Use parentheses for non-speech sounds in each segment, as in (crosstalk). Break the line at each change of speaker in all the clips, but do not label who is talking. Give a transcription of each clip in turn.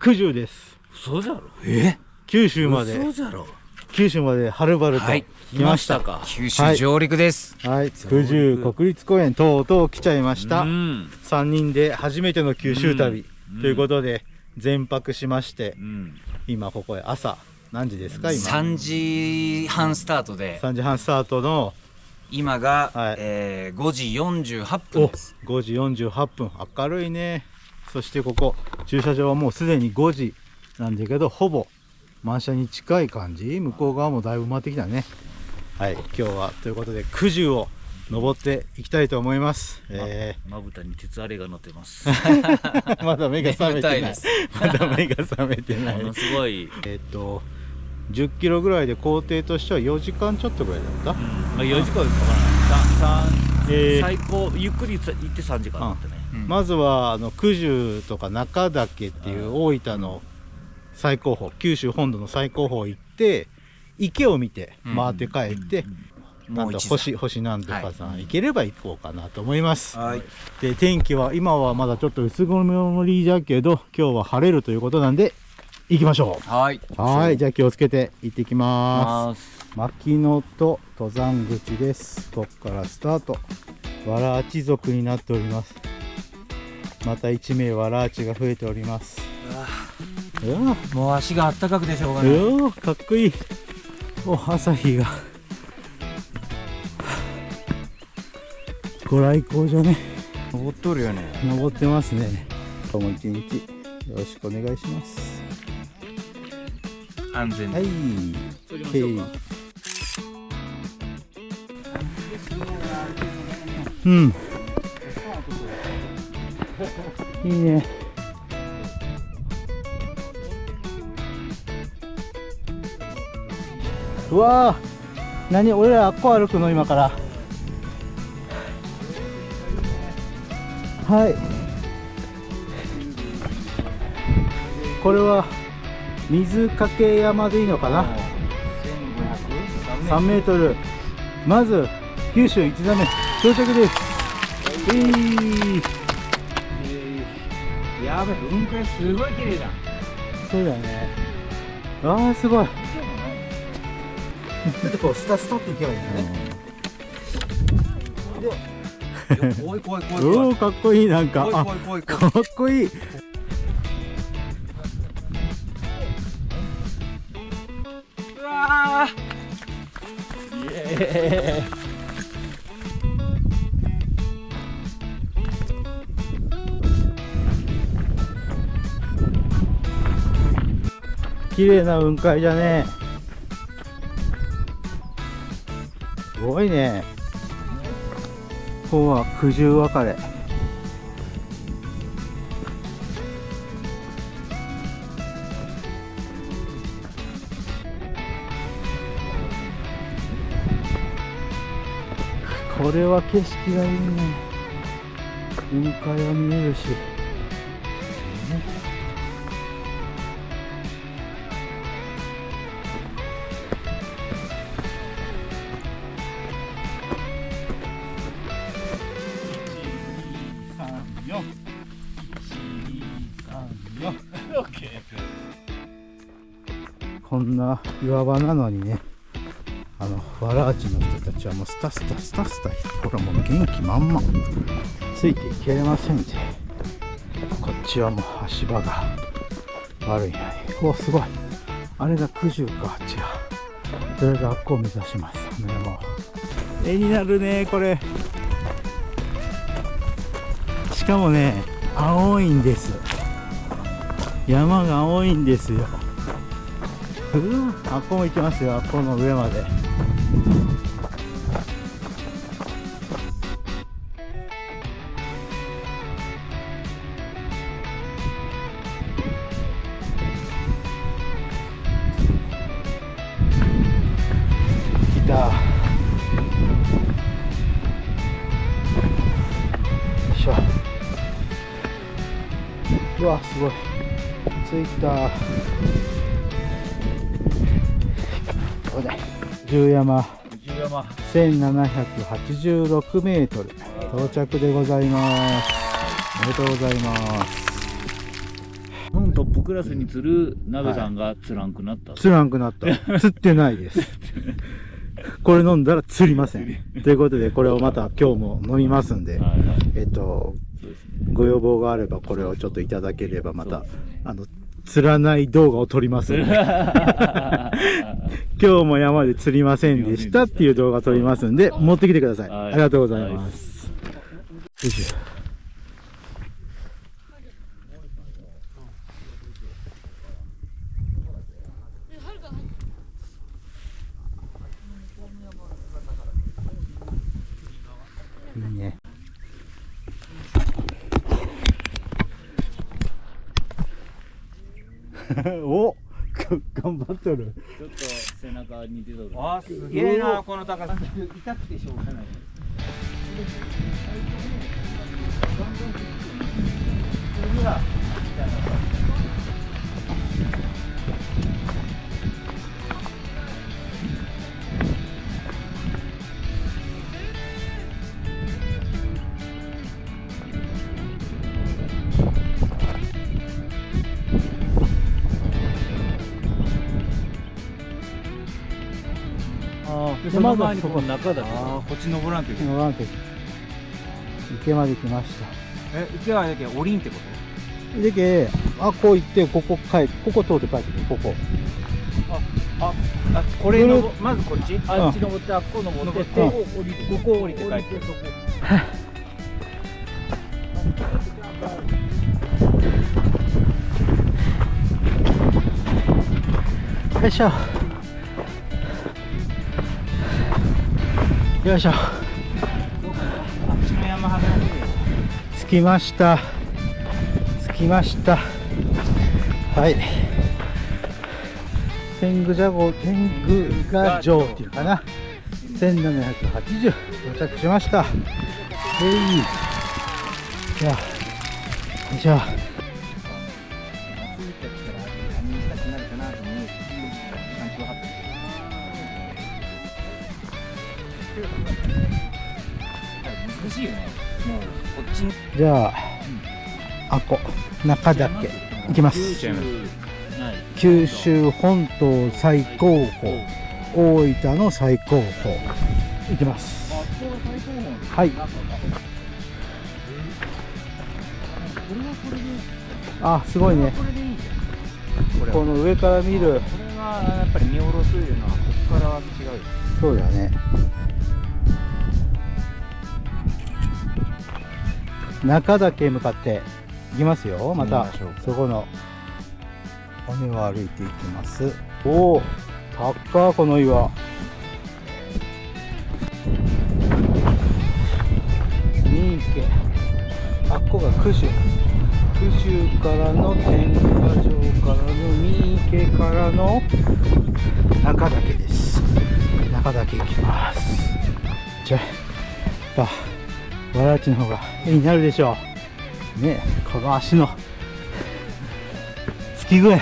はい九十です。
嘘じゃろ。え？
九州まで。
嘘じゃろ。
九州まではるばると。
はい。
来ました,、
か。
九州上陸です。
はい。九十国立公園とうとう来ちゃいました、
うん。
三人で初めての九州旅、
うん。
ということで全泊しまして
うん。
今ここへ朝何時ですか今
？3時半スタートで、
3時半スタートの
今が、
はい。
えー5時48分
お
です。
5時48分。明るいねそしてここ駐車場はもうすでに5時なんだけどほぼ満車に近い感じ。向こう側もだいぶ回ってきたね。はい今日はということで九十を登っていきたいと思います、え
まぶたに鉄あれが乗ってます。
ー、(laughs) まだ目が覚めてない。まだ目が覚めてない。
ものすごい、
えっと10キロぐらいで工程としては4時間ちょっとぐらいだった？
うん。まあ、4時間かからない。三
えー。
最高ゆっくり行って3時間だったね。
うん
まずはあの九十とか中岳っていう大分の最高峰九州本土の最高峰行って池を見て
うん。
回って帰って、なんと星星なんとかさん、行ければ行こうかなと思います、
はい。
で天気は今はまだちょっと薄曇りじゃけど今日は晴れるということなんで行きましょ
はい。
うはい。じゃあ気をつけて行ってきま
す。
牧野と登山口です。ここからスタート。わらあち族になっておりますまた1名わらあちが増えております。うわ。
もう足があったかくてしょうがない。
うわかっこいい。お朝日が。ご来光じゃね。
登っとるよね。
登ってますね。今日も一日よろしくお願いします。
安全に。
はい。へい。うんいいね。うわー。何俺らあっこ歩くの？今から。はい。これは水かけ山でいいのかな？3メートル。まず九州1座目到着です。えい
やべ、雲海すごい綺麗だ。
そうだねあーすごいちょっとこうスタスタっていけばいいんだね
怖い怖い怖い
お
怖い。
おかっこいいなんかあ
怖い怖い怖い怖い。
かっこいい。
うわ
綺麗な雲海じゃねすごいね。ここは九十分かれ。これは景色がいいね。雲海は見えるし。こんな岩場なのにね。あのわらあちの人たちはもうスタスタスタスタほらもう元気満々。ついていけれませんぜ。こっちはもう足場が悪いな。おすごい。あれが九十か違うとりあえずあっこを目指します。ねもう。絵になるねこれ。しかもね青いんです。山が青いんですよ。うわあっこも行きますよあっこの上まで。来たよいしょ。うわすごい。着いた十山。
十山。
1786メートル。到着でございます。おめでとうございます。
クラスに釣る鍋さんが釣らんくなった、
釣らんくなった。(laughs) 釣ってないです。これ飲んだら釣りません。ということで、これをまた今日も飲みますんで、
はいはい。
えっと、
ね。
ご要望があればこれをちょっといただければまた、あの、釣らない動画を撮ります。(laughs) 今日も山で釣りませんでしたっていう動画撮りますんで、持ってきてください。ありがとうございます。よいしょいいね。(laughs) お頑張っとる。
ちょっと背中似てとる。
あすげえなこの高さ。痛くてしょうがない
でその前にここ中だけ
あーこっち登らんといけない。
乗らんといけない池まで来ました。
え池はだけ降りんってこと？
でけ、あ、こう行って、ここ帰って、ここ通って帰ってくる、ここ。
あこれのまずこっち？
あっち登ってあっこ登って
うん
ここ降りて
ここ降りて帰って。そ (laughs) こ
よいしょ。よいしょ。着きました。着きました。はい。天狗ジャゴ、天狗が城っていうかな。1780到着しました。えい。じゃあ、よいし
難しいよね。もうこっちに。
じゃあ、あこ、中岳、行きます。九州本島最高峰、大分の最高峰、行きます。はい。あ、すごいね。
こ
の上から見る、
これがやっぱり見下ろすいうのはここからは違うよ。
そうだね。中岳へ向かって行きますよ。またそこの尾根を歩いていきます。おお、高っこの岩。三池。あっこが九州。九州からの天下城からの三池からの中岳です。中岳行きます。じゃあ、わらちの方が絵になるでしょう。ねこの足の、つき具合。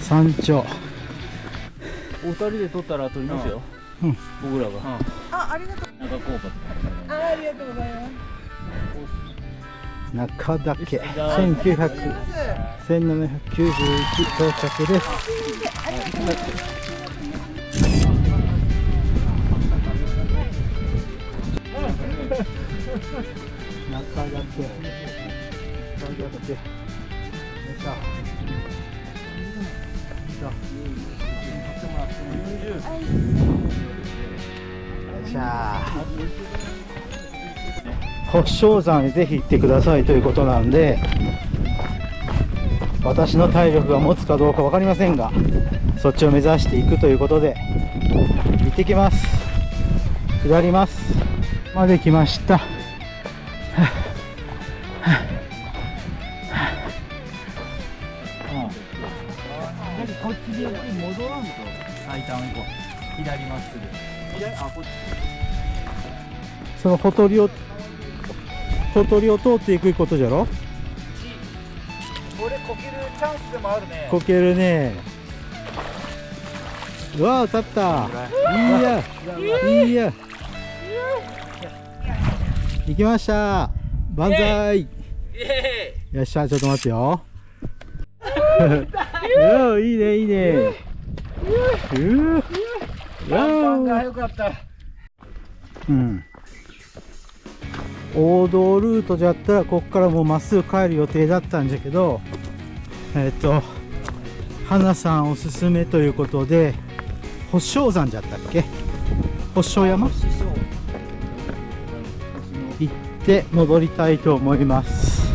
山頂。
お二人で撮ったら撮りますよ、
うん
僕らが、
あ、ありがとう。
なんか効果とか
あ、ありがとうございます。
中岳。
じゃあ
1900、1791到着です。中岳。中岳。よいしょ。よいしょ。星章山にぜひ行ってくださいということなんで私の体力が持つかどうか分かりませんがそっちを目指していくということで行ってきます下りますまで来ましたそのほとりをほとりを通っていくことじゃろ？
これこけるチャンスでもあるね。
こけるね。うわ当たった。いいや。いいや。行きました。万歳。よっしゃちょっと待ってよ。うんいいねいいね。うわ
看板が良かった
うん。王道ルートじゃったらこっからもうまっすぐ帰る予定だったんじゃけどえっ、と花さんおすすめということで保証山じゃったっけ？保証山？行って戻りたいと思います。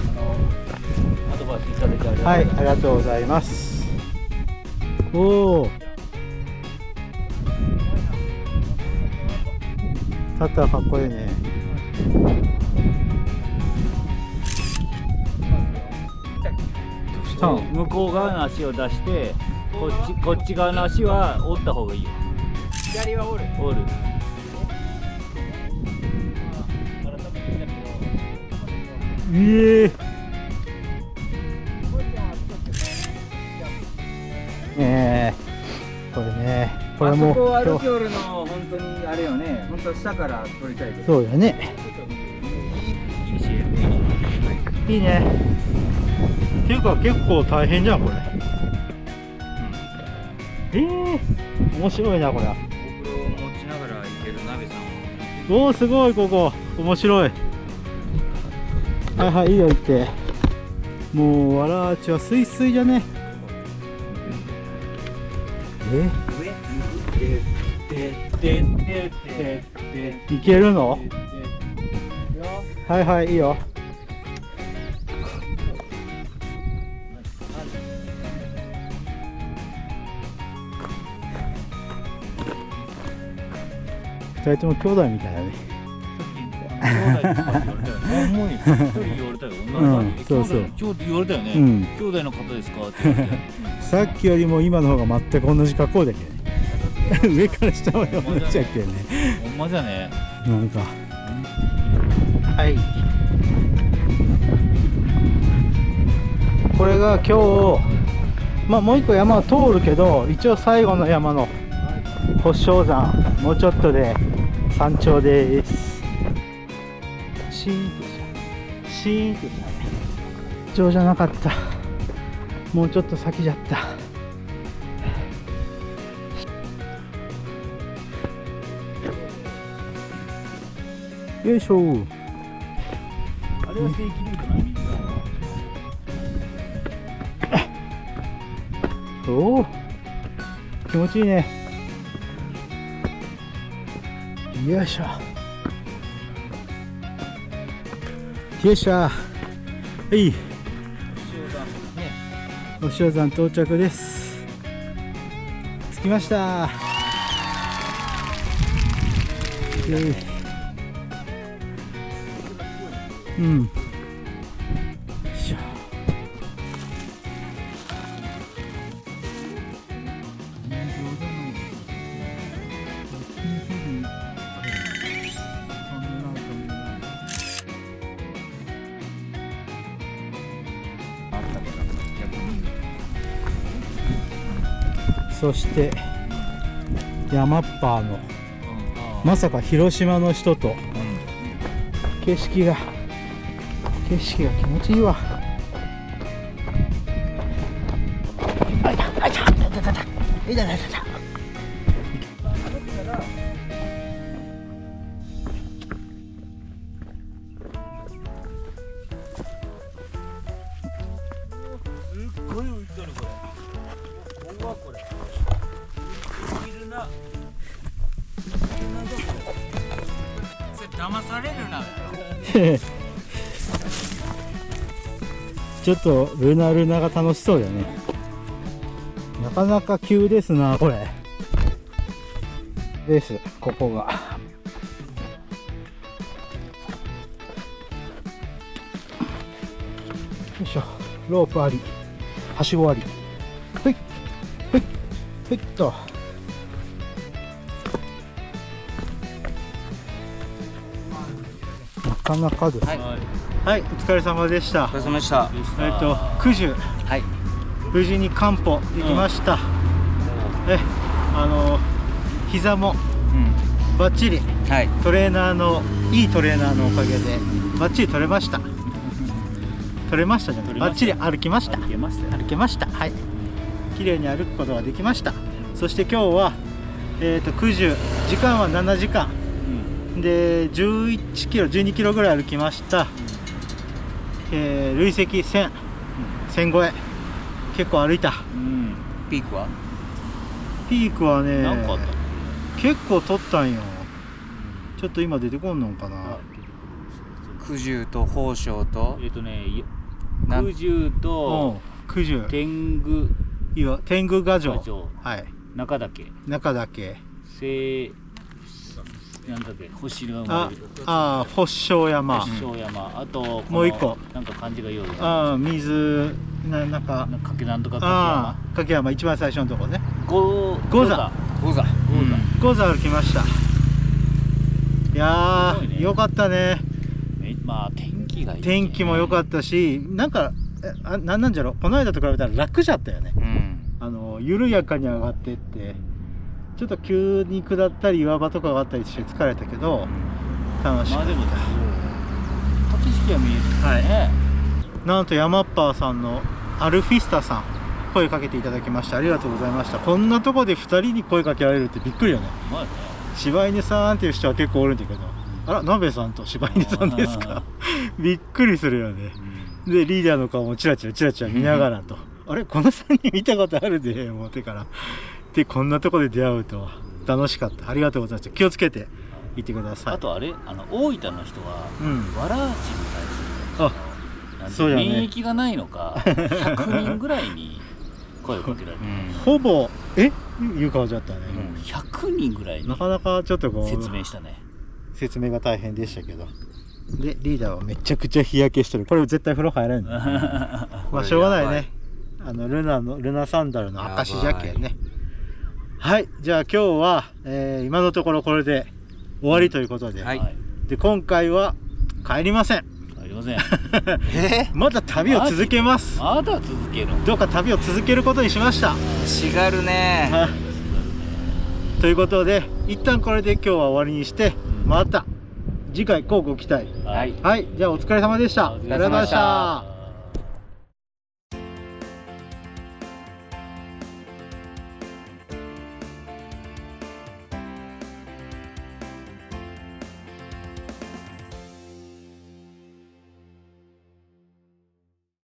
アドバイスいただきありがとうございます。
はいありがとうございます。おお立ったらかっこいいね。どうし
向こう側の足を出して、こっちこっち側の足は折った方がいいよ。
左は折る。
折る。
ええねえ。これねこれも。
あそこ歩きおるの本当にあれよね。本当下から撮りたいです
そうやね。
いいし、
いいね。っていうか結構大変じゃんこれ。ええ面白いなこれ。
GoPro を持ちながら行ける鍋さん。
おおすごいここ。面白い。はいはいいいよ行って。もうわらあちはスイスイじゃね。え？いけるのはいはいいいよ二人とも兄弟みたいだね
兄弟とか言われたよね。ほんまに一人言われたよ。
うんそうそう
兄弟言われたよね。
うん
兄弟の方ですかって言われて。
さっきよりも今の方が全く同じ格好だけどね (laughs) 上から下まで同じやけどね。
ほんまじゃね。
なんか。はい。これが今日まあもう一個山を通るけど一応最後の山の保証山もうちょっとで山頂です。シーンとした。シーンとしたね。山頂じゃなかった。もうちょっと先じゃったよいしょ。
あれは正規ルー。トなの水が。
おお気持ちいいね。よいしょ。よいしょ。はい。
塩山ね。
お塩山到着です。着きました。うん。そして山っぱのまさか広島の人と景色が景色が気持ちいいわ。あいたあいた。あいたあいたあいたあいた。ちょっとルナルナが楽しそうだね。なかなか急ですなこれ。ですここが。よいしょ。ロープあり。はしごあり。ほい。ほい。ほいっと。なかなかですね、
はい。
はい、お疲れ様でした。
お疲れ様でした。
えっと九十。
はい。
無事に完歩できました、えあの膝も
うん。
バッチリ。
はい。
トレーナーのいいトレーナーのおかげでバッチリ取れました。取れましたじゃない。バッチリ歩きました。
歩けました。よ
歩けました。はい。綺麗に歩くことができました。そして今日はえっ、と九十。時間は7時間。
うん。
で11キロ12キロぐらい歩きました、えー累積1000 1000超え。結構歩いた。
うん。
ピークは？
ピークはね結構取ったんよ。ちょっと今出てこんのんかな。
九十と宝生と？
えっとねい
なん？
空中
うん。
と
九十。
天狗。
いいわ天狗画城。はい。
中岳。
中だけ
西なんだっけ？星の
ああー星章山。
星小山。あと
もう一個。
なんか漢字がよう
ああ水ななんか。
なんかかけなんとか
あ
か
あ掛山。一番最初のとこね。
け山五
五座
五座
五座
歩きました。いやー
ね。
よかったね。
めまあ天気がいいね。
天気も良かったしなんかえあなんなんじゃろ？この間と比べたら楽じゃったよね。
うん。
あの緩やかに上がってってちょっと急に下ったり岩場とかがあったりして疲れたけど楽しかった、
まあでも景色が見える
はい。
ね
なんとヤマッパーさんのアルフィスタさん声かけていただきました。ありがとうございました。こんなとこで2人に声かけられるってびっくりよね。
うまいね。
柴犬さんっていう人は結構おるんだけど。あら鍋さんと柴犬さんですか？(laughs) びっくりするよね。でリーダーの顔もチラチラチラチラ見ながらと。あれこの3人見たことあるで思ってからでこんなとこで出会うとは。楽しかった。ありがとうございました。気をつけて。行ってください。
あとあれ？あの大分の人は
うん。
わらあちに対する
あね。
免疫がないのか100人ぐらいに声をかけられて、
ほぼえ？いう顔じゃったね、
うん。100人ぐらいに
なかなかちょっとこう
説明したね。
説明が大変でしたけど。でリーダーはめちゃくちゃ日焼けしてる。これ絶対風呂入らんの (laughs) まあしょうがないね。あのルナのルナサンダルの証じゃけんねはいじゃあ今日は、えー今のところこれで終わりということで、
はい。
で今回は帰りません。
ありません。(laughs)
え？
まだ旅を続けます。
まだ続けるの？
どうか旅を続けることにしました、
しがるね。
はい。ということで一旦これで今日は終わりにしてまた次回乞うご期待。
はい。
はい。じゃあお疲れ様でした。
お疲
れ様でした。
ありがとうございました